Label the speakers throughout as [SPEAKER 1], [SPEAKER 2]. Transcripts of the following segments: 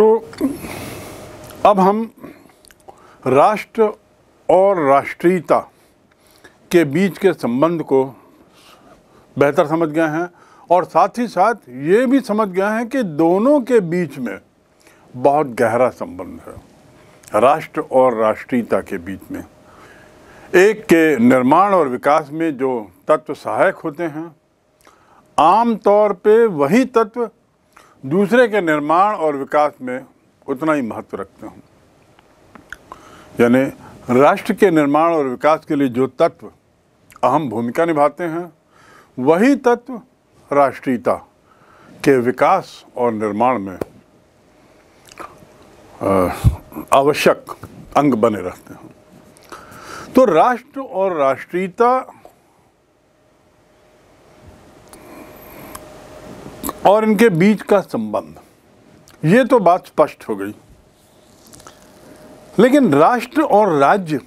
[SPEAKER 1] तो अब हम राष्ट्र और राष्ट्रीयता के बीच के संबंध को बेहतर समझ गए हैं और साथ ही साथ ये भी समझ गए हैं कि दोनों के बीच में बहुत गहरा संबंध है। राष्ट्र और राष्ट्रीयता के बीच में। एक के निर्माण और विकास में जो तत्व सहायक होते हैं आम तौर पे वही तत्व दूसरे के निर्माण और विकास में उतना ही महत्व रखते हूँ। यानी राष्ट्र के निर्माण और विकास के लिए जो तत्व अहम भूमिका निभाते हैं, वही तत्व राष्ट्रीयता के विकास और निर्माण में आवश्यक अंग बने रहते हैं। तो राष्ट्र और राष्ट्रीयता और इनके बीच का संबंध। ये तो बात स्पष्ट हो गई। लेकिन राष्ट्र और राज्य,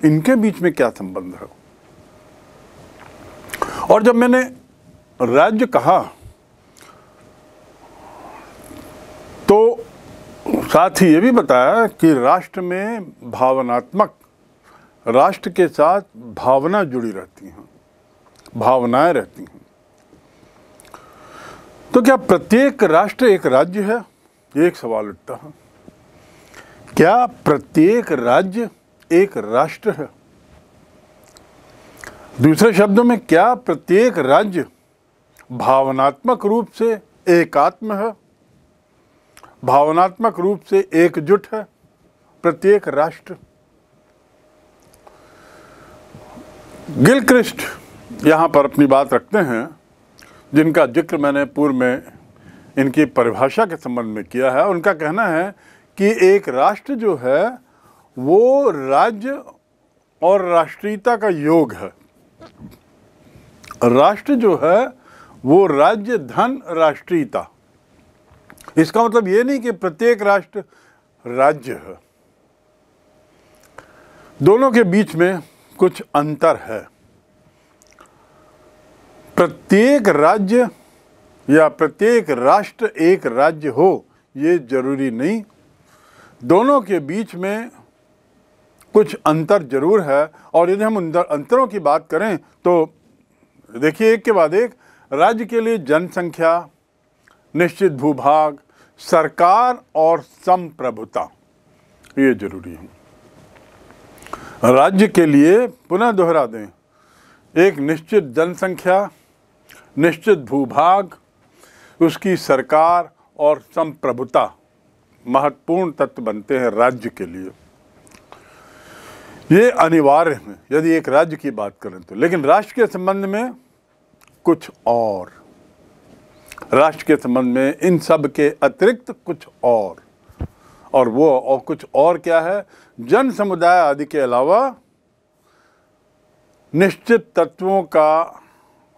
[SPEAKER 1] इनके बीच में क्या संबंध है? और जब मैंने राज्य कहा तो साथ ही ये भी बताया कि राष्ट्र में भावनात्मक, राष्ट्र के साथ भावना जुड़ी रहती हैं, भावनाएँ रहती हैं। तो क्या प्रत्येक राष्ट्र एक राज्य है? एक सवाल उठता है। क्या प्रत्येक राज्य एक राष्ट्र है? दूसरे शब्दों में, क्या प्रत्येक राज्य भावनात्मक रूप से एकात्म है? भावनात्मक रूप से एकजुट है प्रत्येक राष्ट्र? गिलक्रिस्ट यहाँ पर अपनी बात रखते हैं। जिनका ज़िक्र मैंने पूर्व में इनकी परिभाषा के संबंध में किया है, उनका कहना है कि एक राष्ट्र जो है, वो राज्य और राष्ट्रीयता का योग है। राष्ट्र जो है, वो राज्य धन राष्ट्रीयता। इसका मतलब ये नहीं कि प्रत्येक राष्ट्र राज्य है। दोनों के बीच में कुछ अंतर है। प्रत्येक राज्य या प्रत्येक राष्ट्र एक राज्य हो, ये ज़रूरी नहीं। दोनों के बीच में कुछ अंतर ज़रूर है, और यदि हम अंतरों की बात करें तो देखिए एक के बाद एक, राज्य के लिए जनसंख्या, निश्चित भूभाग, सरकार और संप्रभुता, ये ज़रूरी है। राज्य के लिए पुनः दोहरा दें। एक निश्चित जनसंख्या निश्चित भूभाग, उसकी सरकार और संप्रभुता महत्वपूर्ण तत्व बनते हैं राज्य के लिए। ये अनिवार्य है। यदि एक राज्य की बात करें तो। लेकिन राष्ट्र के संबंध में कुछ और। राष्ट्र के संबंध में इन सब के अतिरिक्त कुछ और। और वो और कुछ और क्या है? जन समुदाय आदि के अलावा निश्चित तत्वों का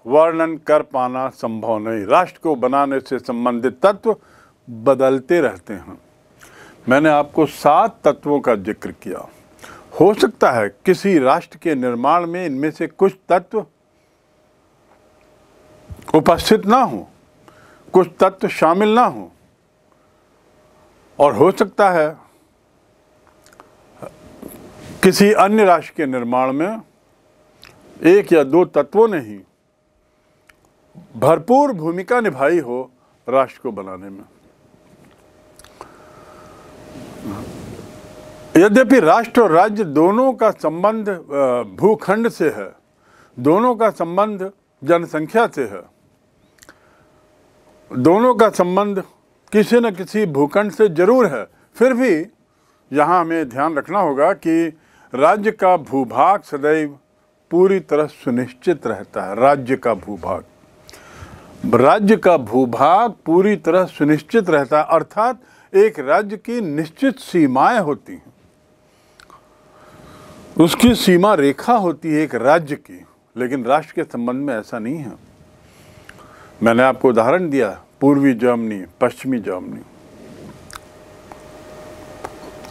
[SPEAKER 1] वर्णन कर पाना संभव नहीं। राष्ट्र को बनाने से संबंधित तत्व बदलते रहते हैं। मैंने आपको सात तत्वों का ज़िक्र किया। हो सकता है किसी राष्ट्र के निर्माण में इनमें से कुछ तत्व उपस्थित ना हो, कुछ तत्व शामिल ना हो। और हो सकता है किसी अन्य राष्ट्र के निर्माण में एक या दो तत्वों ने ही भरपूर भूमिका निभाई हो राष्ट्र को बनाने में। यद्यपि राष्ट्र और राज्य दोनों का संबंध भूखंड से है, दोनों का संबंध जनसंख्या से है, दोनों का संबंध किसी न किसी भूखंड से ज़रूर है, फिर भी यहाँ हमें ध्यान रखना होगा कि राज्य का भूभाग सदैव पूरी तरह सुनिश्चित रहता है, राज्य का भूभाग। राज्य का भूभाग पूरी तरह सुनिश्चित रहता है, अर्थात एक राज्य की निश्चित सीमाएँ होती हैं। उसकी सीमा रेखा होती है एक राज्य की, लेकिन राष्ट्र के संबंध में ऐसा नहीं है। मैंने आपको उदाहरण दिया, पूर्वी जर्मनी, पश्चिमी जर्मनी।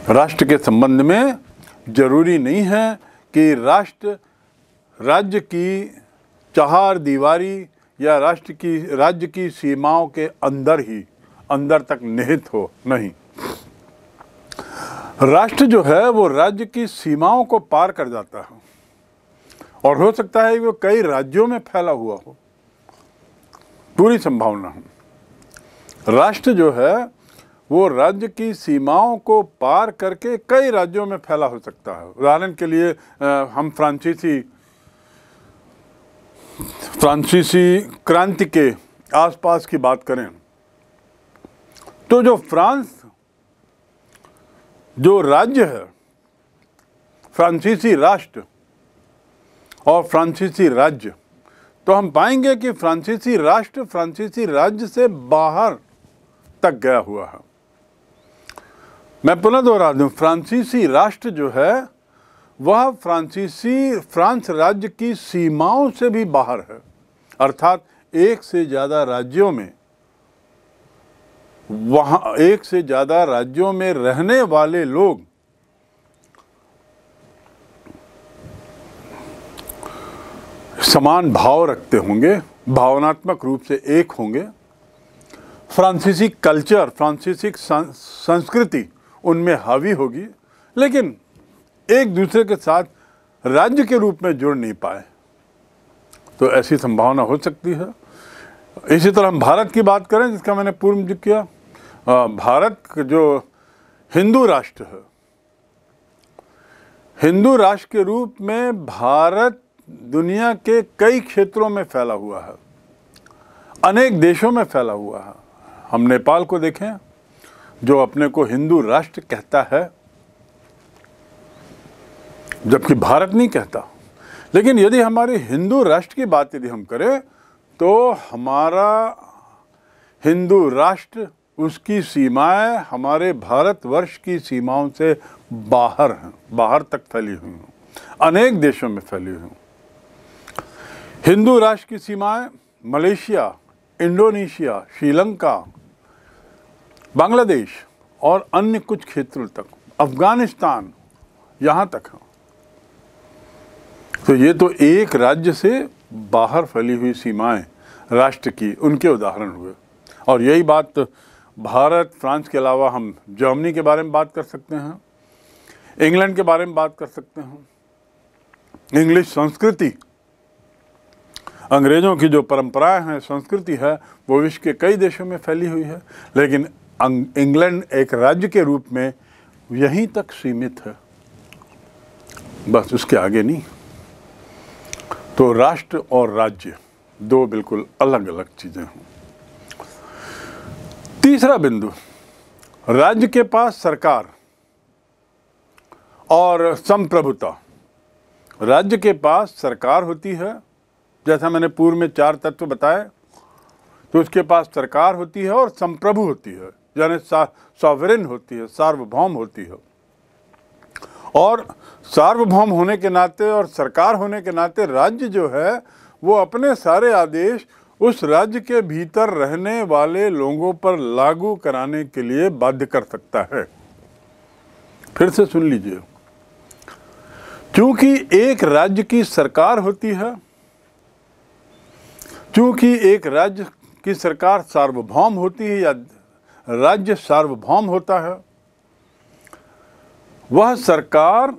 [SPEAKER 1] राष्ट्र के संबंध में ज़रूरी नहीं है कि राष्ट्र राज्य की चार दीवारी या राष्ट्र की, राज्य की सीमाओं के अंदर ही, अंदर तक निहित हो, नहीं। राष्ट्र जो है, वो राज्य की सीमाओं को पार कर जाता है। और हो सकता है वो कई राज्यों में फैला हुआ हो। पूरी संभावना हो। राष्ट्र जो है, वो राज्य की सीमाओं को पार करके कई राज्यों में फैला हो सकता है। उदाहरण के लिए हम फ्रांसीसी फ्रांसीसी क्रांति के आसपास की बात करें तो जो फ्रांस, जो राज्य है, फ्रांसीसी राष्ट्र और फ्रांसीसी राज्य तो हम पाएँगे कि फ्रांसीसी राष्ट्र फ्रांसीसी राज्य से बाहर तक गया हुआ है। मैं पुनः दोहरा दूँ, फ्रांसीसी राष्ट्र जो है वह फ्रांसीसी, फ्रांस राज्य की सीमाओं से भी बाहर है। अर्थात एक से ज़्यादा राज्यों में, वहाँ, एक से ज़्यादा राज्यों में रहने वाले लोग समान भाव रखते होंगे, भावनात्मक रूप से एक होंगे। फ्रांसीसी कल्चर, फ्रांसीसी संस्कृति उनमें हावी होगी, लेकिन एक दूसरे के साथ राज्य के रूप में जुड़ नहीं पाए। तो ऐसी संभावना हो सकती है। इसी तरह हम भारत की बात करें, जिसका मैंने पूर्व ज़िक्र किया भारत जो हिंदू राष्ट्र है, हिंदू राष्ट्र के रूप में भारत दुनिया के कई क्षेत्रों में फैला हुआ है। अनेक देशों में फैला हुआ है। हम नेपाल को देखें, जो अपने को हिंदू राष्ट्र कहता है। जबकि भारत नहीं कहता। लेकिन यदि हमारे हिंदू राष्ट्र की बात यदि हम करें तो हमारा हिंदू राष्ट्र उसकी सीमाएँ हमारे भारतवर्ष की सीमाओं से बाहर हैं, बाहर तक फैली हुई हैं, अनेक देशों में फैली हुई हिंदू राष्ट्र की सीमाएँ मलेशिया, इंडोनेशिया, श्रीलंका, बांग्लादेश और अन्य कुछ क्षेत्रों तक, अफ़गानिस्तान, यहाँ तक है। तो ये तो एक राज्य से बाहर फैली हुई सीमाएँ राष्ट्र की, उनके उदाहरण हुए। और यही बात भारत, फ्रांस के अलावा हम जर्मनी के बारे में बात कर सकते हैं, इंग्लैंड के बारे में बात कर सकते हैं। इंग्लिश संस्कृति, अंग्रेज़ों की जो परंपराएँ हैं, संस्कृति है, वो विश्व के कई देशों में फैली हुई है। लेकिन इंग्लैंड एक राज्य के रूप में यहीं तक सीमित है। बस उसके आगे नहीं। तो राष्ट्र और राज्य दो बिल्कुल अलग अलग चीज़ें हों। तीसरा बिंदु, राज्य के पास सरकार और संप्रभुता। राज्य के पास सरकार होती है, जैसा मैंने पूर्व में चार तत्व बताए तो उसके पास सरकार होती है और संप्रभु होती है, यानी सॉवरिन होती है, सार्वभौम होती है। और सार्वभौम होने के नाते और सरकार होने के नाते राज्य जो है, वो अपने सारे आदेश उस राज्य के भीतर रहने वाले लोगों पर लागू कराने के लिए बाध्य कर सकता है। फिर से सुन लीजिए। क्योंकि एक राज्य की सरकार होती है क्योंकि एक राज्य की सरकार सार्वभौम होती है या राज्य सार्वभौम होता है वह सरकार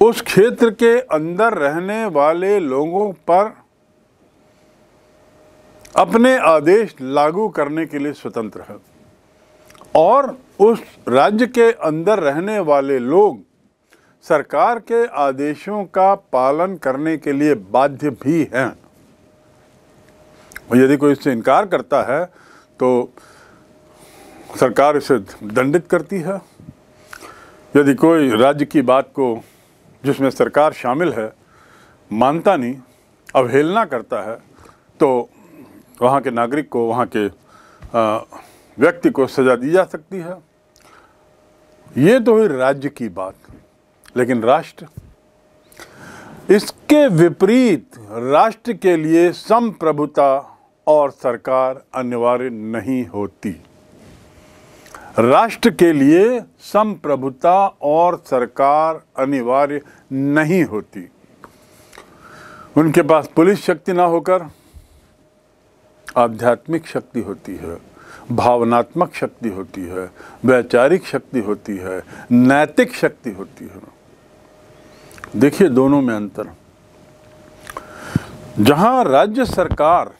[SPEAKER 1] उस क्षेत्र के अंदर रहने वाले लोगों पर अपने आदेश लागू करने के लिए स्वतंत्र है। और उस राज्य के अंदर रहने वाले लोग सरकार के आदेशों का पालन करने के लिए बाध्य भी हैं। और यदि कोई इससे इनकार करता है तो सरकार इसे दंडित करती है। यदि कोई राज्य की बात को, जिसमें सरकार शामिल है, मानता नहीं, अवहेलना करता है तो वहाँ के नागरिक को, वहाँ के व्यक्ति को सज़ा दी जा सकती है। ये तो हुई राज्य की बात, लेकिन राष्ट्र, इसके विपरीत राष्ट्र के लिए संप्रभुता और सरकार अनिवार्य नहीं होती। राष्ट्र के लिए संप्रभुता और सरकार अनिवार्य नहीं होती। उनके पास पुलिस शक्ति ना होकर आध्यात्मिक शक्ति होती है, भावनात्मक शक्ति होती है, वैचारिक शक्ति होती है, नैतिक शक्ति होती है। देखिए दोनों में अंतर। जहाँ राज्य सरकार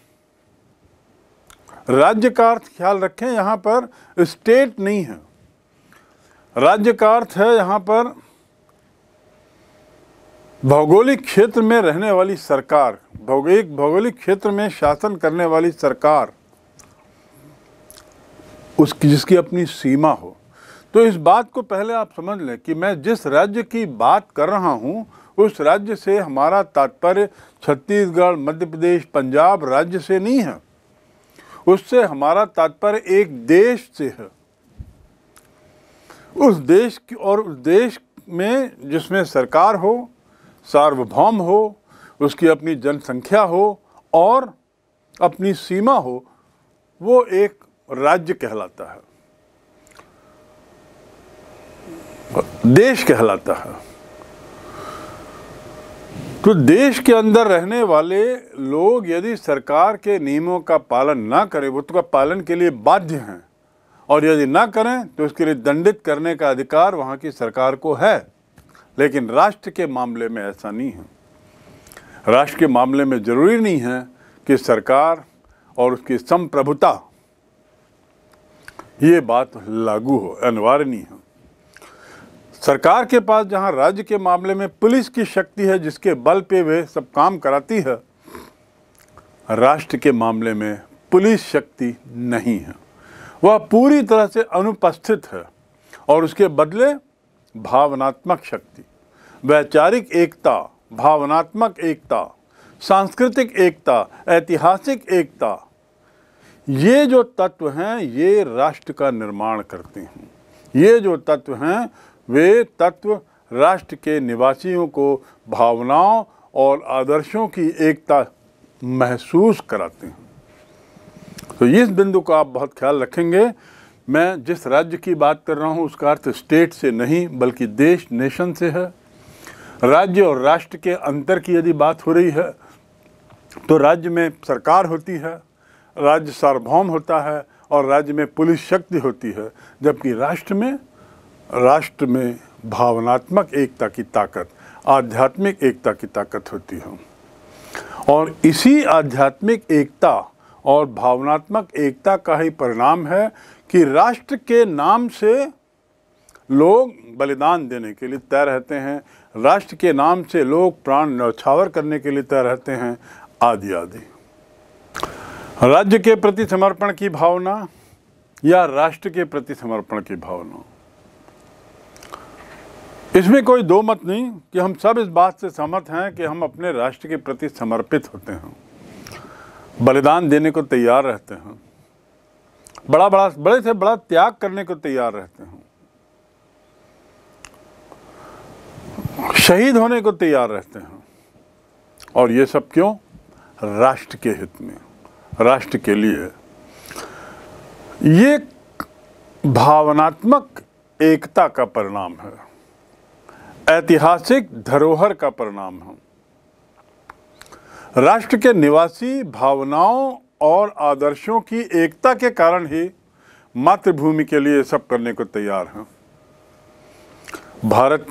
[SPEAKER 1] राज्य का अर्थ ख्याल रखें, यहाँ पर स्टेट नहीं है। राज्य का अर्थ है यहाँ पर भौगोलिक क्षेत्र में रहने वाली सरकार भौगोलिक भौगोलिक क्षेत्र में शासन करने वाली सरकार, उसकी, जिसकी अपनी सीमा हो। तो इस बात को पहले आप समझ लें कि मैं जिस राज्य की बात कर रहा हूँ, उस राज्य से हमारा तात्पर्य छत्तीसगढ़, मध्य प्रदेश, पंजाब राज्य से नहीं है। उससे हमारा तात्पर्य एक देश से है। उस देश की और उस देश में जिसमें सरकार हो, सार्वभौम हो, उसकी अपनी जनसंख्या हो और अपनी सीमा हो, वो एक राज्य कहलाता है। देश कहलाता है। तो देश के अंदर रहने वाले लोग यदि सरकार के नियमों का पालन ना करें, वो तो पालन के लिए बाध्य हैं। और यदि ना करें तो उसके लिए दंडित करने का अधिकार वहाँ की सरकार को है। लेकिन राष्ट्र के मामले में ऐसा नहीं है। राष्ट्र के मामले में ज़रूरी नहीं है कि सरकार और उसकी संप्रभुता, ये बात लागू हो, अनिवार्य नहीं है। सरकार के पास जहाँ राज्य के मामले में पुलिस की शक्ति है, जिसके बल पे वे सब काम कराती है, राष्ट्र के मामले में पुलिस शक्ति नहीं है। वह पूरी तरह से अनुपस्थित है और उसके बदले भावनात्मक शक्ति, वैचारिक एकता, भावनात्मक एकता, सांस्कृतिक एकता, ऐतिहासिक एकता, ये जो तत्व हैं, ये राष्ट्र का निर्माण करते हैं। ये जो तत्व हैं वे तत्व राष्ट्र के निवासियों को भावनाओं और आदर्शों की एकता महसूस कराते हैं। तो इस बिंदु का आप बहुत ख्याल रखेंगे। मैं जिस राज्य की बात कर रहा हूँ, उसका अर्थ स्टेट से नहीं, बल्कि देश नेशन से है। राज्य और राष्ट्र के अंतर की यदि बात हो रही है तो राज्य में सरकार होती है, राज्य सार्वभौम होता है और राज्य में पुलिस शक्ति होती है, जबकि राष्ट्र में राष्ट्र में भावनात्मक एकता की ताकत, आध्यात्मिक एकता की ताकत होती है। और इसी आध्यात्मिक एकता और भावनात्मक एकता का ही परिणाम है कि राष्ट्र के नाम से लोग बलिदान देने के लिए तय रहते हैं, राष्ट्र के नाम से लोग प्राण न्यौछावर करने के लिए तय रहते हैं, आदि आदि। राज्य के प्रति समर्पण की भावना या राष्ट्र के प्रति समर्पण की भावना? इसमें कोई दो मत नहीं कि हम सब इस बात से सहमत हैं कि हम अपने राष्ट्र के प्रति समर्पित होते हैं। बलिदान देने को तैयार रहते हैं। बड़ा बड़ा, बड़े से बड़ा त्याग करने को तैयार रहते हैं। शहीद होने को तैयार रहते हैं। और ये सब क्यों? राष्ट्र के हित में, राष्ट्र के लिए। ये भावनात्मक एकता का परिणाम है। ऐतिहासिक धरोहर का परिणाम है। राष्ट्र के निवासी भावनाओं और आदर्शों की एकता के कारण ही मातृभूमि के लिए सब करने को तैयार हैं। भारत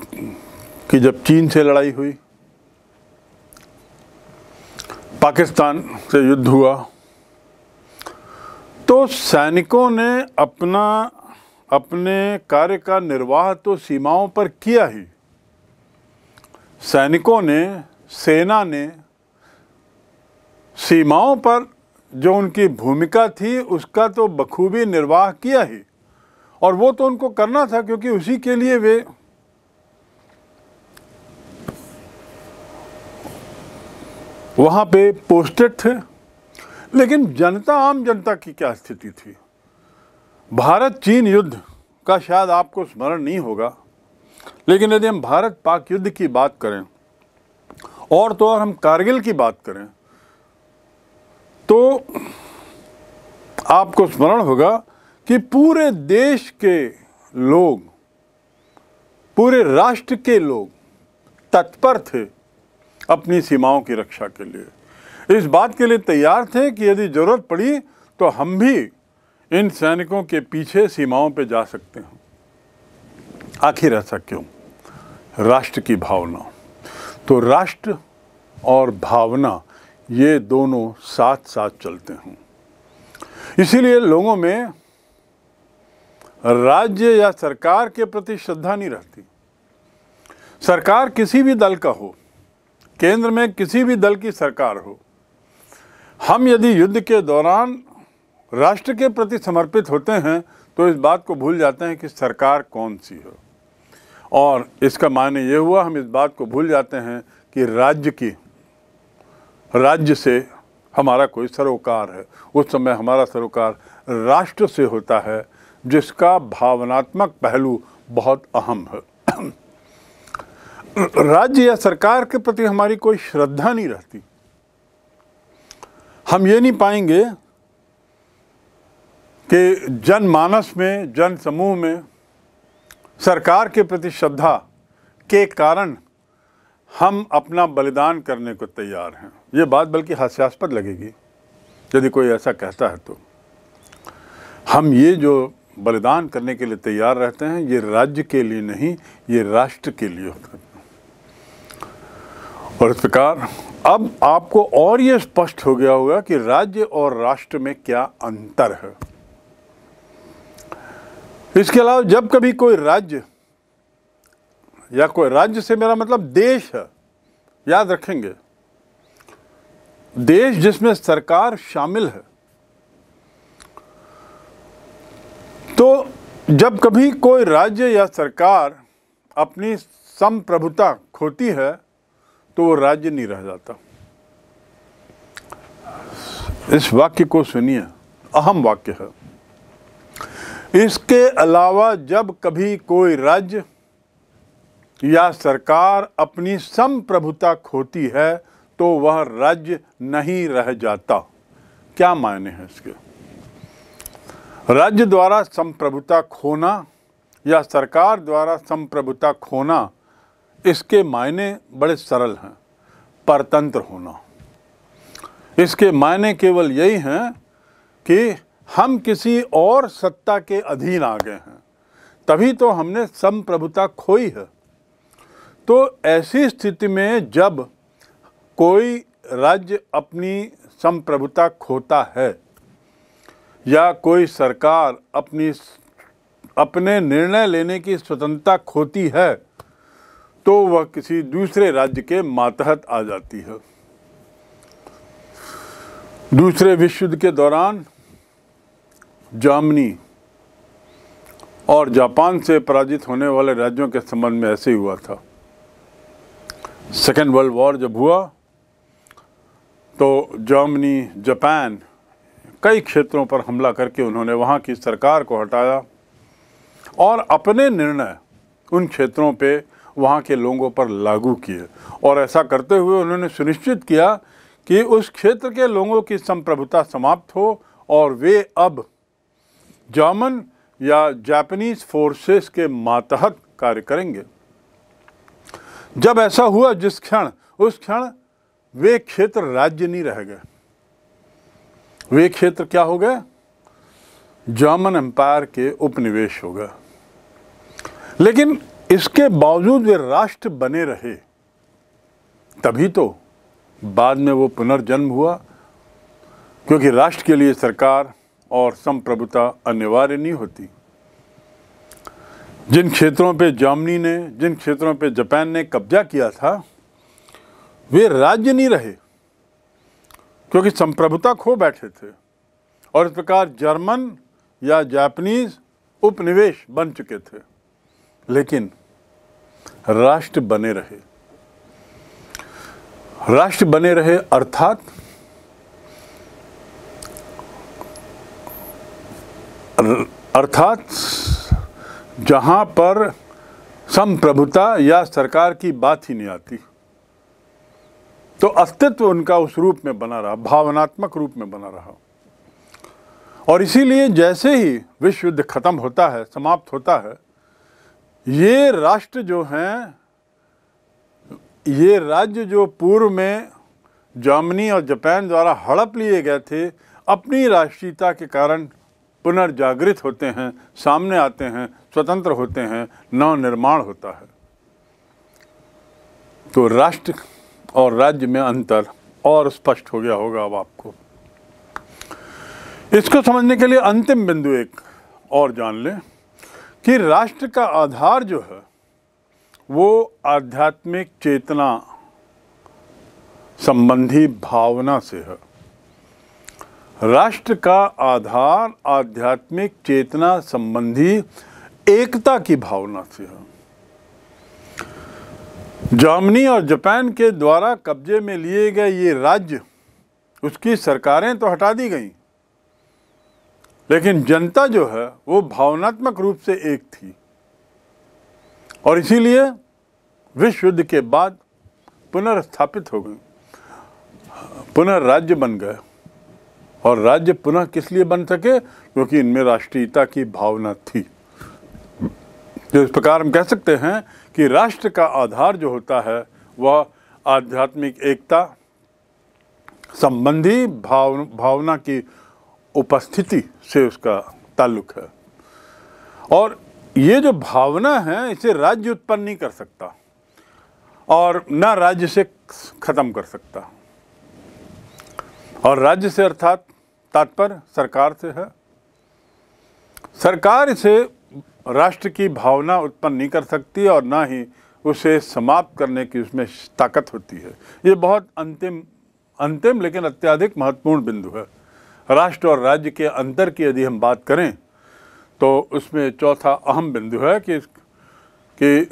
[SPEAKER 1] की जब चीन से लड़ाई हुई, पाकिस्तान से युद्ध हुआ तो सैनिकों ने अपना, अपने कार्य का निर्वाह तो सीमाओं पर किया ही। सैनिकों ने, सेना ने सीमाओं पर जो उनकी भूमिका थी, उसका तो बखूबी निर्वाह किया ही। और वो तो उनको करना था, क्योंकि उसी के लिए वे वहाँ पे पोस्टेड थे। लेकिन जनता, आम जनता की क्या स्थिति थी? भारत चीन युद्ध का शायद आपको स्मरण नहीं होगा। लेकिन यदि हम भारत पाक युद्ध की बात करें, और तो और हम कारगिल की बात करें तो आपको स्मरण होगा कि पूरे देश के लोग, पूरे राष्ट्र के लोग तत्पर थे अपनी सीमाओं की रक्षा के लिए। इस बात के लिए तैयार थे कि यदि ज़रूरत पड़ी तो हम भी इन सैनिकों के पीछे सीमाओं पर जा सकते हैं। आखिर ऐसा क्यों? राष्ट्र की भावना। तो राष्ट्र और भावना, ये दोनों साथ साथ चलते हैं। इसीलिए लोगों में राज्य या सरकार के प्रति श्रद्धा नहीं रहती। सरकार किसी भी दल का हो, केंद्र में किसी भी दल की सरकार हो, हम यदि युद्ध के दौरान राष्ट्र के प्रति समर्पित होते हैं तो इस बात को भूल जाते हैं कि सरकार कौन सी है। और इसका मायने ये हुआ, हम इस बात को भूल जाते हैं कि राज्य की, राज्य से हमारा कोई सरोकार है। उस समय हमारा सरोकार राष्ट्र से होता है, जिसका भावनात्मक पहलू बहुत अहम है। राज्य या सरकार के प्रति हमारी कोई श्रद्धा नहीं रहती। हम ये नहीं पाएँगे कि जनमानस में जन समूह में सरकार के प्रति श्रद्धा के कारण हम अपना बलिदान करने को तैयार हैं। ये बात बल्कि हास्यास्पद लगेगी, यदि कोई ऐसा कहता है तो। हम ये जो बलिदान करने के लिए तैयार रहते हैं, ये राज्य के लिए नहीं, ये राष्ट्र के लिए होता है। और इस प्रकार अब आपको और ये स्पष्ट हो गया होगा कि राज्य और राष्ट्र में क्या अंतर है। इसके अलावा जब कभी कोई राज्य या कोई राज्य से मेरा मतलब देश है, याद रखेंगे, देश जिसमें सरकार शामिल है तो जब कभी कोई राज्य या सरकार अपनी संप्रभुता खोती है तो वो राज्य नहीं रह जाता। इस वाक्य को सुनिए, अहम वाक्य है। इसके अलावा जब कभी कोई राज्य या सरकार अपनी संप्रभुता खोती है तो वह राज्य नहीं रह जाता। क्या मायने हैं इसके? राज्य द्वारा संप्रभुता खोना या सरकार द्वारा संप्रभुता खोना, इसके मायने बड़े सरल हैं। परतंत्र होना। इसके मायने केवल यही हैं कि हम किसी और सत्ता के अधीन आ गए हैं। तभी तो हमने संप्रभुता खोई है। तो ऐसी स्थिति में जब कोई राज्य अपनी संप्रभुता खोता है या कोई सरकार अपनी अपने निर्णय लेने की स्वतंत्रता खोती है तो वह किसी दूसरे राज्य के मातहत आ जाती है। दूसरे विश्व युद्ध के दौरान जर्मनी और जापान से पराजित होने वाले राज्यों के संबंध में ऐसे ही हुआ था। सेकेंड वर्ल्ड वॉर जब हुआ तो जर्मनी जापान कई क्षेत्रों पर हमला करके उन्होंने वहाँ की सरकार को हटाया और अपने निर्णय उन क्षेत्रों पे वहाँ के लोगों पर लागू किए। और ऐसा करते हुए उन्होंने सुनिश्चित किया कि उस क्षेत्र के लोगों की संप्रभुता समाप्त हो और वे अब जर्मन या जापानीज फोर्सेस के मातहत कार्य करेंगे। जब ऐसा हुआ, जिस क्षण, उस क्षण वे क्षेत्र राज्य नहीं रह गए। वे क्षेत्र क्या हो गए? जर्मन एम्पायर के उपनिवेश हो गए। लेकिन इसके बावजूद वे राष्ट्र बने रहे, तभी तो बाद में वो पुनर्जन्म हुआ, क्योंकि राष्ट्र के लिए सरकार और संप्रभुता अनिवार्य नहीं होती। जिन क्षेत्रों पे जर्मनी ने, जिन क्षेत्रों पे जापान ने कब्जा किया था, वे राज्य नहीं रहे, क्योंकि संप्रभुता खो बैठे थे। और इस प्रकार जर्मन या जापानीज उपनिवेश बन चुके थे। लेकिन राष्ट्र बने रहे। राष्ट्र बने रहे अर्थात अर्थात जहाँ पर संप्रभुता या सरकार की बात ही नहीं आती। तो अस्तित्व उनका उस रूप में बना रहा, भावनात्मक रूप में बना रहा। और इसीलिए जैसे ही विश्व युद्ध खत्म होता है, समाप्त होता है, ये राष्ट्र जो हैं, ये राज्य जो पूर्व में जर्मनी और जापान द्वारा हड़प लिए गए थे, अपनी राष्ट्रीयता के कारण पुनर्जागृत होते हैं, सामने आते हैं, स्वतंत्र होते हैं नव निर्माण होता है। तो राष्ट्र और राज्य में अंतर और स्पष्ट हो गया होगा अब आपको। इसको समझने के लिए अंतिम बिंदु एक और जान लें कि राष्ट्र का आधार जो है, वो आध्यात्मिक चेतना संबंधी भावना से है। राष्ट्र का आधार, आध्यात्मिक चेतना संबंधी एकता की भावना से है। जर्मनी और जापान के द्वारा कब्जे में लिए गए ये राज्य, उसकी सरकारें तो हटा दी गईं। लेकिन जनता जो है, वो भावनात्मक रूप से एक थी। और इसीलिए विश्व युद्ध के बाद पुनर्स्थापित हो गई, पुनर्राज्य बन गए। और राज्य पुनः किस लिए बन सके? क्योंकि इनमें राष्ट्रीयता की भावना थी। तो इस प्रकार हम कह सकते हैं कि राष्ट्र का आधार जो होता है, वह आध्यात्मिक एकता, संबंधी भाव, भावना की उपस्थिति से उसका ताल्लुक है। और ये जो भावना है, इसे राज्य उत्पन्न नहीं कर सकता और न राज्य से खत्म कर सकता। और राज्य से अर्थात तात्पर्य सरकार से है। सरकार इसे राष्ट्र की भावना उत्पन्न नहीं कर सकती और ना ही उसे समाप्त करने की उसमें ताकत होती है। ये बहुत अंतिम अंतिम लेकिन अत्याधिक महत्वपूर्ण बिंदु है। राष्ट्र और राज्य के अंतर की यदि हम बात करें तो उसमें चौथा अहम बिंदु है कि कि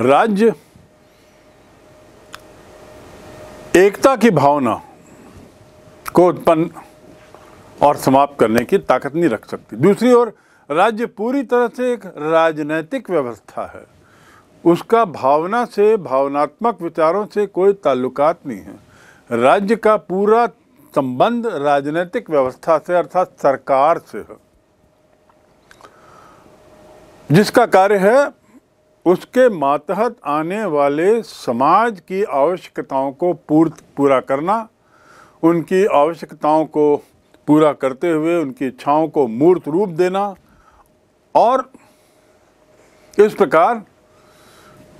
[SPEAKER 1] राज्य एकता की भावना को उत्पन्न और समाप्त करने की ताकत नहीं रख सकती। दूसरी ओर, राज्य पूरी तरह से एक राजनैतिक व्यवस्था है। उसका भावना से, भावनात्मक विचारों से कोई ताल्लुकात नहीं है। राज्य का पूरा संबंध राजनीतिक व्यवस्था से अर्थात सरकार से है। जिसका कार्य है, उसके मातहत आने वाले समाज की आवश्यकताओं को पूर्त, पूरा करना, उनकी आवश्यकताओं को पूरा करते हुए उनकी इच्छाओं को मूर्त रूप देना और इस प्रकार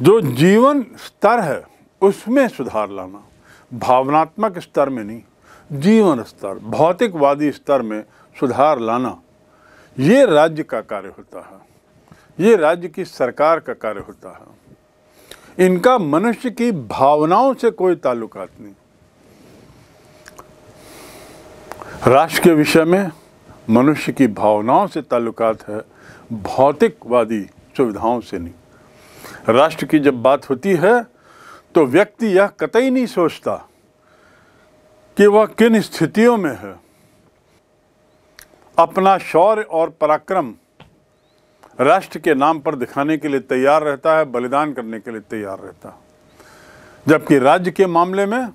[SPEAKER 1] जो जीवन स्तर है, उसमें सुधार लाना। भावनात्मक स्तर में नहीं, जीवन स्तर, भौतिकवादी स्तर में सुधार लाना। ये राज्य का कार्य होता है। ये राज्य की सरकार का कार्य होता है। इनका मनुष्य की भावनाओं से कोई ताल्लुकात नहीं। राष्ट्र के विषय में मनुष्य की भावनाओं से ताल्लुकात है, भौतिकवादी सुविधाओं से नहीं। राष्ट्र की जब बात होती है तो व्यक्ति यह कतई नहीं सोचता कि वह किन स्थितियों में है। अपना शौर्य और पराक्रम राष्ट्र के नाम पर दिखाने के लिए तैयार रहता है, बलिदान करने के लिए तैयार रहता है। जबकि राज्य के मामले में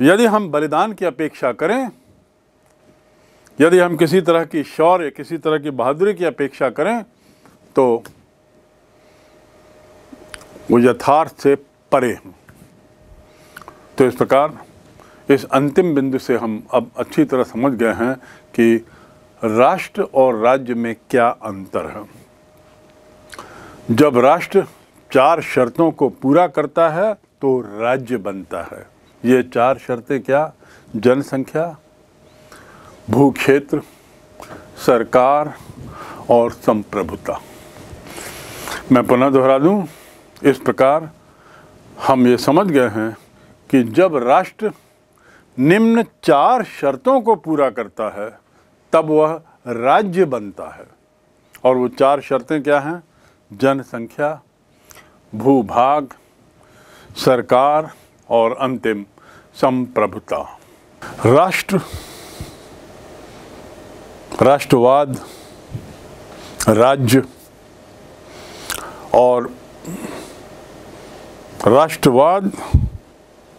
[SPEAKER 1] यदि हम बलिदान की अपेक्षा करें, यदि हम किसी तरह की शौर्य, किसी तरह की बहादुरी की अपेक्षा करें तो वो यथार्थ से परे हैं। तो इस प्रकार इस अंतिम बिंदु से हम अब अच्छी तरह समझ गए हैं कि राष्ट्र और राज्य में क्या अंतर है। जब राष्ट्र चार शर्तों को पूरा करता है तो राज्य बनता है। ये चार शर्तें क्या? जनसंख्या, भूक्षेत्र, सरकार और संप्रभुता। मैं पुनः दोहरा दूँ, इस प्रकार हम ये समझ गए हैं कि जब राष्ट्र निम्न चार शर्तों को पूरा करता है, तब वह राज्य बनता है। और वो चार शर्तें क्या हैं? जनसंख्या, भूभाग, सरकार और अंतिम संप्रभुता। राष्ट्र, राष्ट्रवाद, राज्य और राष्ट्रवाद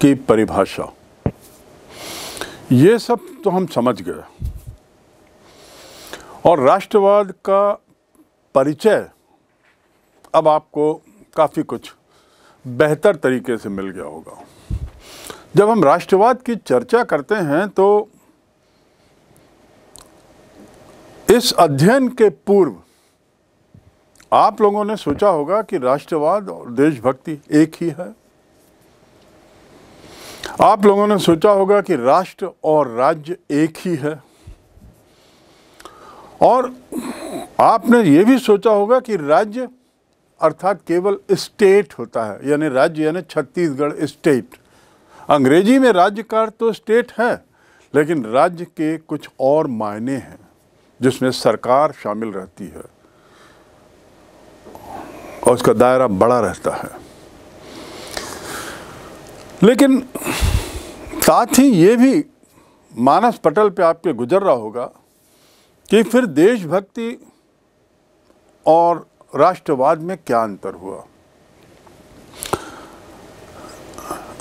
[SPEAKER 1] की परिभाषा। ये सब तो हम समझ गए। और राष्ट्रवाद का परिचय अब आपको काफ़ी कुछ बेहतर तरीके से मिल गया होगा। जब हम राष्ट्रवाद की चर्चा करते हैं तो इस अध्ययन के पूर्व आप लोगों ने सोचा होगा कि राष्ट्रवाद और देशभक्ति एक ही है। आप लोगों ने सोचा होगा कि राष्ट्र और राज्य एक ही है। और आपने ये भी सोचा होगा कि राज्य अर्थात केवल स्टेट होता है, यानी राज्य यानी छत्तीसगढ़ स्टेट। अंग्रेज़ी में राज्य का तो स्टेट है, लेकिन राज्य के कुछ और मायने हैं, जिसमें सरकार शामिल रहती है। और उसका दायरा बड़ा रहता है। लेकिन साथ ही ये भी मानस पटल पे आपके गुजर रहा होगा कि फिर देशभक्ति और राष्ट्रवाद में क्या अंतर हुआ?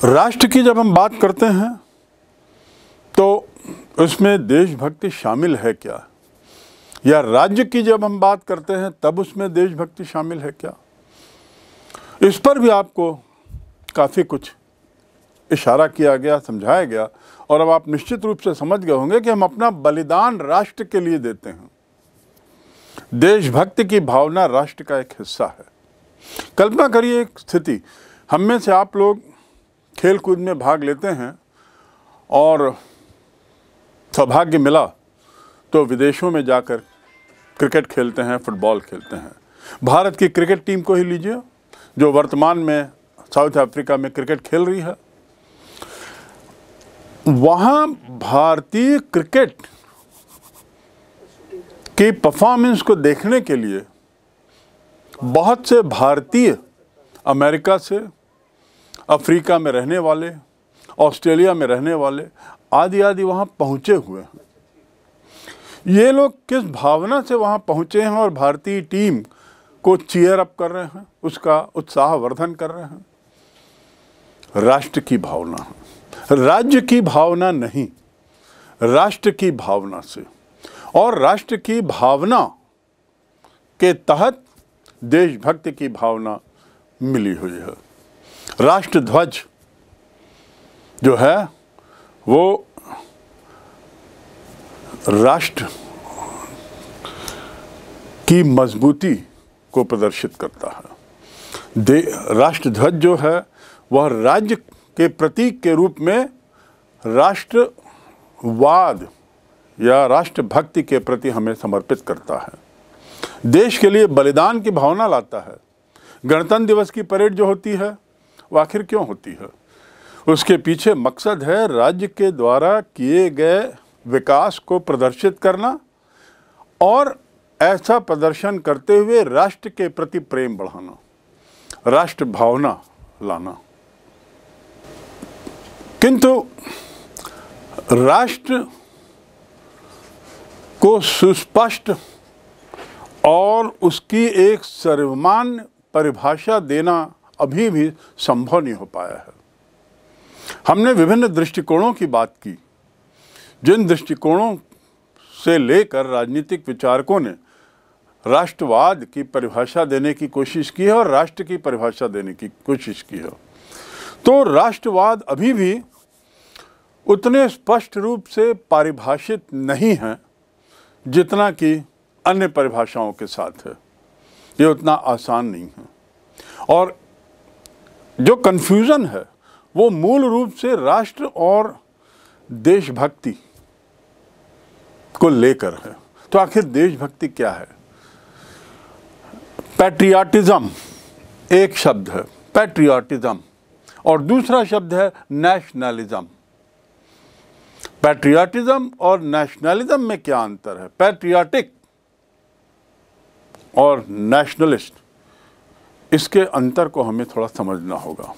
[SPEAKER 1] राष्ट्र की जब हम बात करते हैं तो उसमें देशभक्ति शामिल है क्या? या राज्य की जब हम बात करते हैं, तब उसमें देशभक्ति शामिल है क्या? इस पर भी आपको काफ़ी कुछ इशारा किया गया, समझाया गया, और अब आप निश्चित रूप से समझ गए होंगे कि हम अपना बलिदान राष्ट्र के लिए देते हैं। देशभक्ति की भावना राष्ट्र का एक हिस्सा है। कल्पना करिए एक स्थिति। हम में से आप लोग खेल कूद में भाग लेते हैं और सौभाग्य मिला तो विदेशों में जाकर क्रिकेट खेलते हैं, फुटबॉल खेलते हैं। भारत की क्रिकेट टीम को ही लीजिए, जो वर्तमान में साउथ अफ्रीका में क्रिकेट खेल रही है। वहाँ भारतीय क्रिकेट की परफॉर्मेंस को देखने के लिए बहुत से भारतीय अमेरिका से अफ्रीका में रहने वाले, ऑस्ट्रेलिया में रहने वाले आदि आदि वहाँ पहुँचे हुए हैं। ये लोग किस भावना से वहाँ पहुँचे हैं और भारतीय टीम को चीयर अप कर रहे हैं, उसका उत्साहवर्धन कर रहे हैं? राष्ट्र की भावना। राज्य की भावना नहीं, राष्ट्र की भावना से। और राष्ट्र की भावना के तहत देशभक्ति की भावना मिली हुई है। राष्ट्र ध्वज जो है, वो राष्ट्र की मजबूती को प्रदर्शित करता है। दे राष्ट्र ध्वज जो है, वह राज्य के प्रतीक के रूप में राष्ट्रवाद या राष्ट्रभक्ति के प्रति हमें समर्पित करता है। देश के लिए बलिदान की भावना लाता है। गणतंत्र दिवस की परेड जो होती है वो आखिर क्यों होती है? उसके पीछे मकसद है राज्य के द्वारा किए गए विकास को प्रदर्शित करना और ऐसा प्रदर्शन करते हुए राष्ट्र के प्रति प्रेम बढ़ाना, राष्ट्र भावना लाना। किंतु राष्ट्र को सुस्पष्ट और उसकी एक सर्वमान्य परिभाषा देना अभी भी संभव नहीं हो पाया है। हमने विभिन्न दृष्टिकोणों की बात की। जिन दृष्टिकोणों से लेकर राजनीतिक विचारकों ने राष्ट्रवाद की परिभाषा देने की कोशिश की है और राष्ट्र की परिभाषा देने की कोशिश की है। तो राष्ट्रवाद अभी भी उतने स्पष्ट रूप से परिभाषित नहीं है जितना कि अन्य परिभाषाओं के साथ है। ये उतना आसान नहीं है। और जो कन्फ्यूज़न है, वो मूल रूप से राष्ट्र और देशभक्ति को लेकर है। तो आखिर देशभक्ति क्या है? पैट्रियाटिज्म एक शब्द है पैट्रियाटिज्म और दूसरा शब्द है नेशनलिज्म पैट्रियाटिज्म और नेशनलिज्म में क्या अंतर है? पैट्रियाटिक और नेशनलिस्ट इसके अंतर को हमें थोड़ा समझना होगा।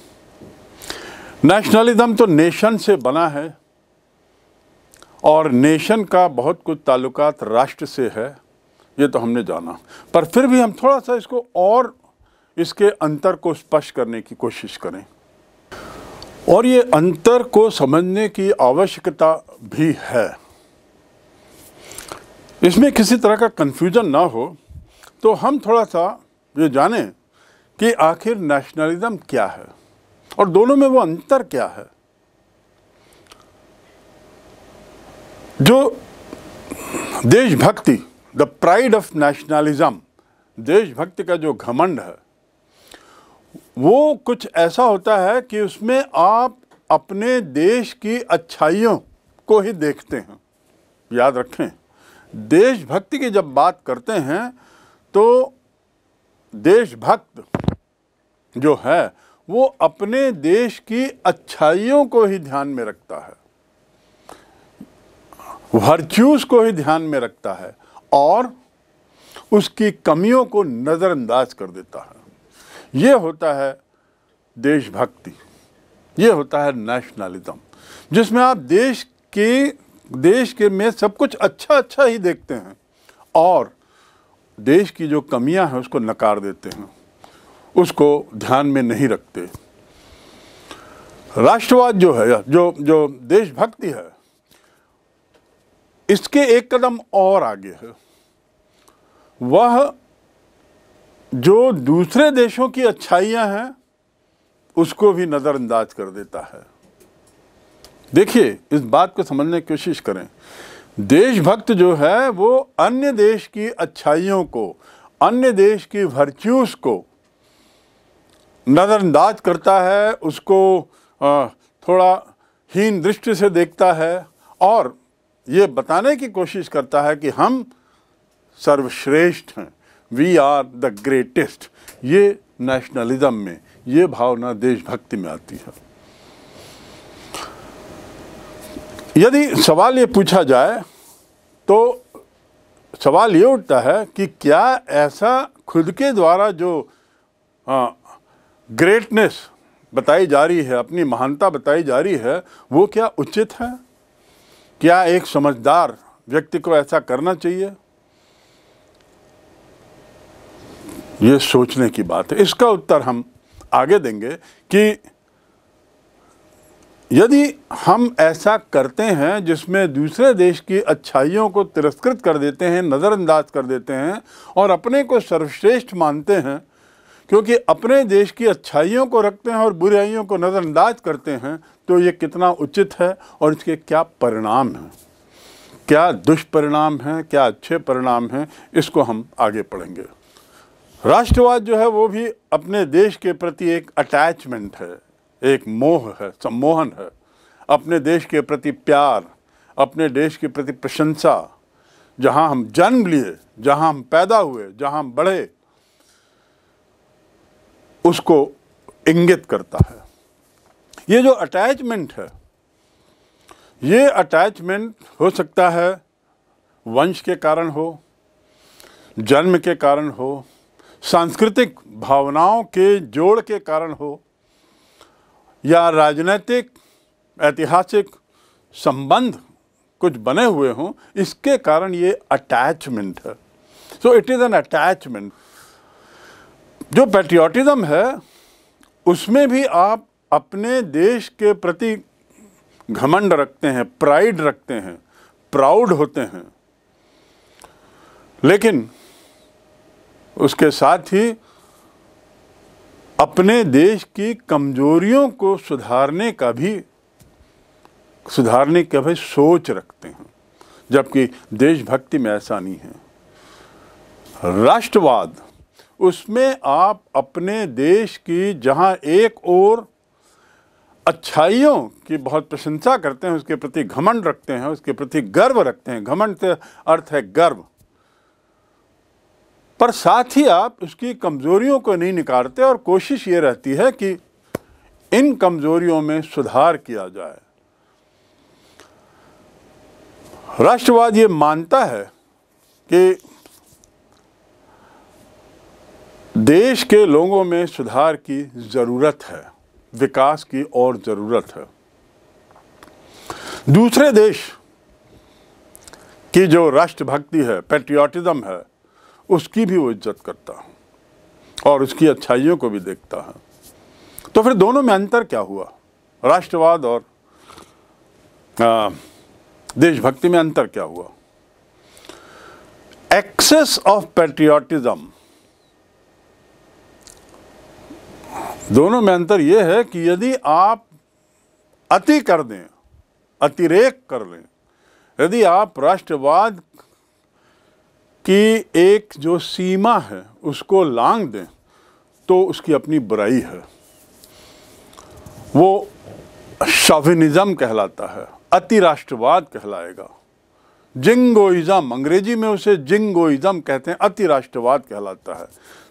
[SPEAKER 1] नेशनलिज्म तो नेशन से बना है और नेशन का बहुत कुछ ताल्लुकात राष्ट्र से है, ये तो हमने जाना। पर फिर भी हम थोड़ा सा इसको और इसके अंतर को स्पष्ट करने की कोशिश करें। और ये अंतर को समझने की आवश्यकता भी है। इसमें किसी तरह का कन्फ्यूज़न ना हो तो हम थोड़ा सा ये जानें कि आखिर नेशनलिज्म क्या है? और दोनों में वो अंतर क्या है? जो देशभक्ति द प्राइड ऑफ़ नेशनलिज्म देशभक्ति का जो घमंड है, वो कुछ ऐसा होता है कि उसमें आप अपने देश की अच्छाइयों को ही देखते हैं। याद रखें, देशभक्ति की जब बात करते हैं तो देशभक्त जो है, वो अपने देश की अच्छाइयों को ही ध्यान में रखता है। वर्च्यूज को ही ध्यान में रखता है और उसकी कमियों को नज़रअंदाज कर देता है। ये होता है देशभक्ति, ये होता है नेशनलिज्म जिसमें आप देश के देश के में सब कुछ अच्छा अच्छा ही देखते हैं और देश की जो कमियाँ हैं उसको नकार देते हैं। उसको ध्यान में नहीं रखते। राष्ट्रवाद जो है, जो जो देशभक्ति है, इसके एक कदम और आगे है। वह जो दूसरे देशों की अच्छाइयाँ हैं, उसको भी नज़रअंदाज कर देता है। देखिए, इस बात को समझने की कोशिश करें। देशभक्त जो है, वो अन्य देश की अच्छाइयों को, अन्य देश की वर्च्यूज़ को नज़रअंदाज करता है, उसको थोड़ा हीन दृष्टि से देखता है और ये बताने की कोशिश करता है कि हम सर्वश्रेष्ठ हैं। वी आर द ग्रेटेस्ट ये नेशनलिज्म में, ये भावना देशभक्ति में आती है। यदि सवाल ये पूछा जाए तो सवाल ये उठता है कि क्या ऐसा खुद के द्वारा जो ग्रेटनेस बताई जा रही है, अपनी महानता बताई जा रही है, वो क्या उचित है? क्या एक समझदार व्यक्ति को ऐसा करना चाहिए? ये सोचने की बात है। इसका उत्तर हम आगे देंगे कि यदि हम ऐसा करते हैं जिसमें दूसरे देश की अच्छाइयों को तिरस्कृत कर देते हैं, नज़रअंदाज कर देते हैं और अपने को सर्वश्रेष्ठ मानते हैं क्योंकि अपने देश की अच्छाइयों को रखते हैं और बुराइयों को नज़रअंदाज करते हैं तो ये कितना उचित है और इसके क्या परिणाम हैं? क्या दुष्परिणाम हैं? क्या अच्छे परिणाम हैं? इसको हम आगे पढ़ेंगे। राष्ट्रवाद जो है, वो भी अपने देश के प्रति एक अटैचमेंट है, एक मोह है, सम्मोहन है। अपने देश के प्रति प्यार, अपने देश के प्रति प्रशंसा, जहाँ हम जन्म लिए, जहाँ हम पैदा हुए, जहाँ हम बढ़े उसको इंगित करता है। ये जो अटैचमेंट है, ये अटैचमेंट हो सकता है वंश के कारण हो, जन्म के कारण हो, सांस्कृतिक भावनाओं के जोड़ के कारण हो, या राजनीतिक, ऐतिहासिक संबंध कुछ बने हुए हों, इसके कारण ये अटैचमेंट है। So it is an attachment जो पेट्रियाटिज़म है, उसमें भी आप अपने देश के प्रति घमंड रखते हैं प्राइड रखते हैं प्राउड होते हैं। लेकिन उसके साथ ही अपने देश की कमजोरियों को सुधारने का भी, सुधारने का भी सोच रखते हैं, जबकि देशभक्ति में ऐसा नहीं है। राष्ट्रवाद उसमें आप अपने देश की जहाँ एक और अच्छाइयों की बहुत प्रशंसा करते हैं, उसके प्रति घमंड रखते हैं, उसके प्रति गर्व रखते हैं। घमंड अर्थ है गर्व। पर साथ ही आप उसकी कमज़ोरियों को नहीं निकालते और कोशिश ये रहती है कि इन कमज़ोरियों में सुधार किया जाए। राष्ट्रवाद ये मानता है कि देश के लोगों में सुधार की ज़रूरत है, विकास की और ज़रूरत है। दूसरे देश की जो राष्ट्रभक्ति है पेट्रियाटिज्म है, उसकी भी वो इज़्ज़त करता हूँ और उसकी अच्छाइयों को भी देखता है। तो फिर दोनों में अंतर क्या हुआ? राष्ट्रवाद और देशभक्ति में अंतर क्या हुआ? एक्सेस ऑफ़ पेट्रियाटिज्म दोनों में अंतर यह है कि यदि आप अति कर दें, अतिरेक कर लें, यदि आप राष्ट्रवाद की एक जो सीमा है उसको लांग दें तो उसकी अपनी बुराई है। वो शॉविनिज्म कहलाता है अति राष्ट्रवाद कहलाएगा। जिंगोइज्म, अंग्रेज़ी में उसे जिंगोइज्म कहते हैं अति राष्ट्रवाद कहलाता है।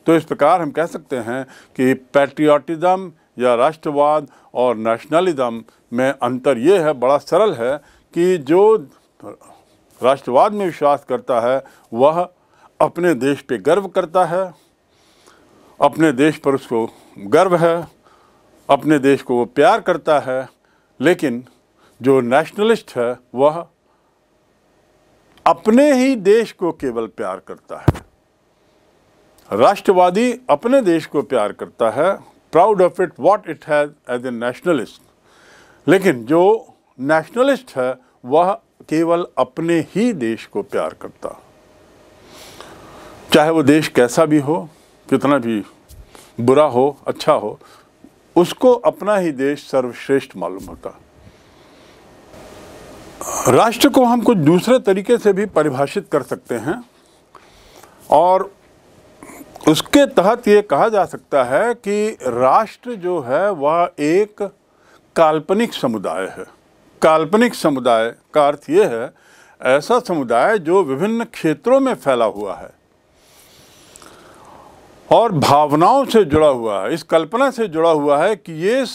[SPEAKER 1] तो इस प्रकार हम कह सकते हैं कि पैट्रियाटिज़म या राष्ट्रवाद और नेशनलिज्म में अंतर ये है, बड़ा सरल है कि जो राष्ट्रवाद में विश्वास करता है, वह अपने देश पे गर्व करता है, अपने देश पर उसको गर्व है, अपने देश को वो प्यार करता है, लेकिन जो नेशनलिस्ट है, वह अपने ही देश को केवल प्यार करता है। राष्ट्रवादी अपने देश को प्यार करता है proud of it what it has as a nationalist लेकिन जो नेशनलिस्ट है, वह केवल अपने ही देश को प्यार करता। चाहे वो देश कैसा भी हो, कितना भी बुरा हो अच्छा हो, उसको अपना ही देश सर्वश्रेष्ठ मालूम होता। राष्ट्र को हम कुछ दूसरे तरीके से भी परिभाषित कर सकते हैं, और उसके तहत ये कहा जा सकता है कि राष्ट्र जो है, वह एक काल्पनिक समुदाय है। काल्पनिक समुदाय का अर्थ ये है, ऐसा समुदाय जो विभिन्न क्षेत्रों में फैला हुआ है और भावनाओं से जुड़ा हुआ है। इस कल्पना से जुड़ा हुआ है कि ये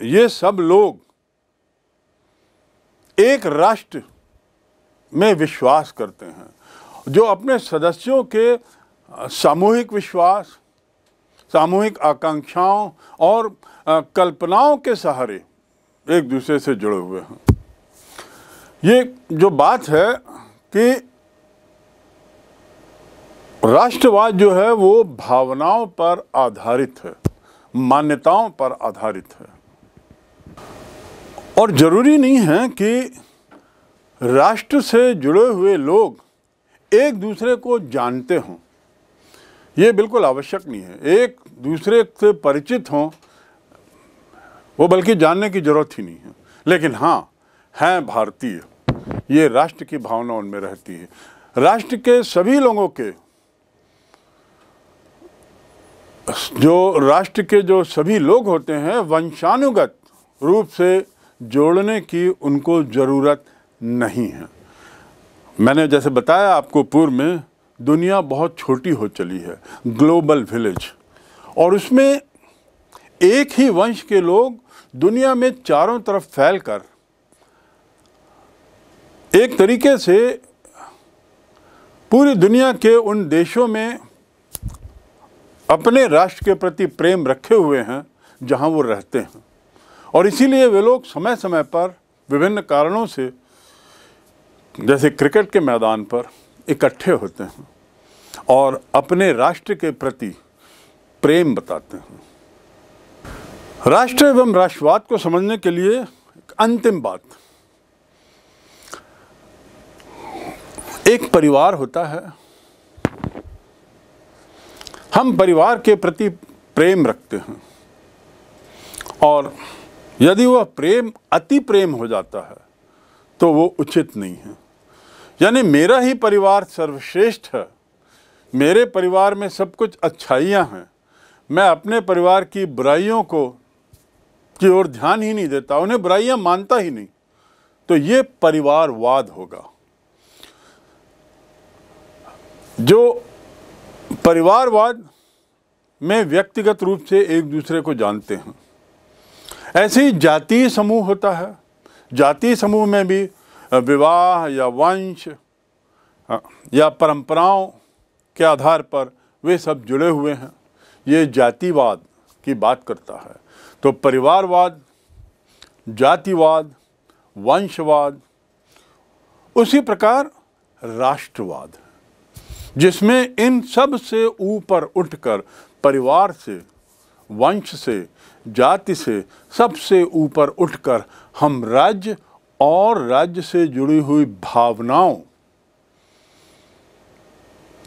[SPEAKER 1] ये सब लोग एक राष्ट्र में विश्वास करते हैं, जो अपने सदस्यों के सामूहिक विश्वास, सामूहिक आकांक्षाओं और कल्पनाओं के सहारे एक दूसरे से जुड़े हुए हैं। ये जो बात है कि राष्ट्रवाद जो है वो भावनाओं पर आधारित है, मान्यताओं पर आधारित है। और ज़रूरी नहीं है कि राष्ट्र से जुड़े हुए लोग एक दूसरे को जानते हों। ये बिल्कुल आवश्यक नहीं है। एक दूसरे से परिचित हों, वो बल्कि जानने की ज़रूरत ही नहीं है। लेकिन हाँ हैं भारतीय। ये राष्ट्र की भावना उनमें रहती है। राष्ट्र के सभी लोगों के, जो राष्ट्र के जो सभी लोग होते हैं, वंशानुगत रूप से जोड़ने की उनको ज़रूरत नहीं है। मैंने जैसे बताया आपको पूर्व में दुनिया बहुत छोटी हो चली है ग्लोबल विलेज और उसमें एक ही वंश के लोग दुनिया में चारों तरफ़ फैलकर एक तरीके से पूरी दुनिया के उन देशों में अपने राष्ट्र के प्रति प्रेम रखे हुए हैं, जहाँ वो रहते हैं। और इसीलिए वे लोग समय समय पर विभिन्न कारणों से, जैसे क्रिकेट के मैदान पर इकट्ठे होते हैं और अपने राष्ट्र के प्रति प्रेम बताते हैं। राष्ट्र एवं राष्ट्रवाद को समझने के लिए अंतिम बात। एक परिवार होता है। हम परिवार के प्रति प्रेम रखते हैं। और यदि वह प्रेम, अति प्रेम हो जाता है तो वो उचित नहीं है। यानी मेरा ही परिवार सर्वश्रेष्ठ है। मेरे परिवार में सब कुछ अच्छाइयाँ हैं। मैं अपने परिवार की बुराइयों को, की ओर ध्यान ही नहीं देता, उन्हें बुराइयाँ मानता ही नहीं। तो ये परिवारवाद होगा। जो परिवारवाद में व्यक्तिगत रूप से एक दूसरे को जानते हैं। ऐसे ही जातीय समूह होता है। जातीय समूह में भी विवाह या वंश या परंपराओं के आधार पर वे सब जुड़े हुए हैं। ये जातिवाद की बात करता है। तो परिवारवाद, जातिवाद, वंशवाद, उसी प्रकार राष्ट्रवाद, जिसमें इन सबसे ऊपर उठकर परिवार से, वंश से, जाति से सबसे ऊपर उठकर हम राज्य और राज्य से जुड़ी हुई भावनाओं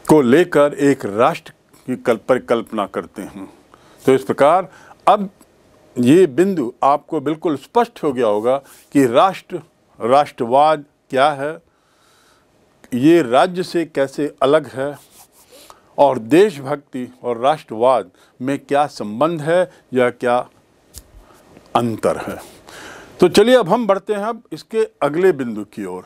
[SPEAKER 1] को लेकर एक राष्ट्र की कल, परिकल्पना करते हैं। तो इस प्रकार अब ये बिंदु आपको बिल्कुल स्पष्ट हो गया होगा कि राष्ट्र, राष्ट्रवाद क्या है, ये राज्य से कैसे अलग है, और देशभक्ति और राष्ट्रवाद में क्या संबंध है या क्या अंतर है। तो चलिए अब हम बढ़ते हैं अब इसके अगले बिंदु की ओर।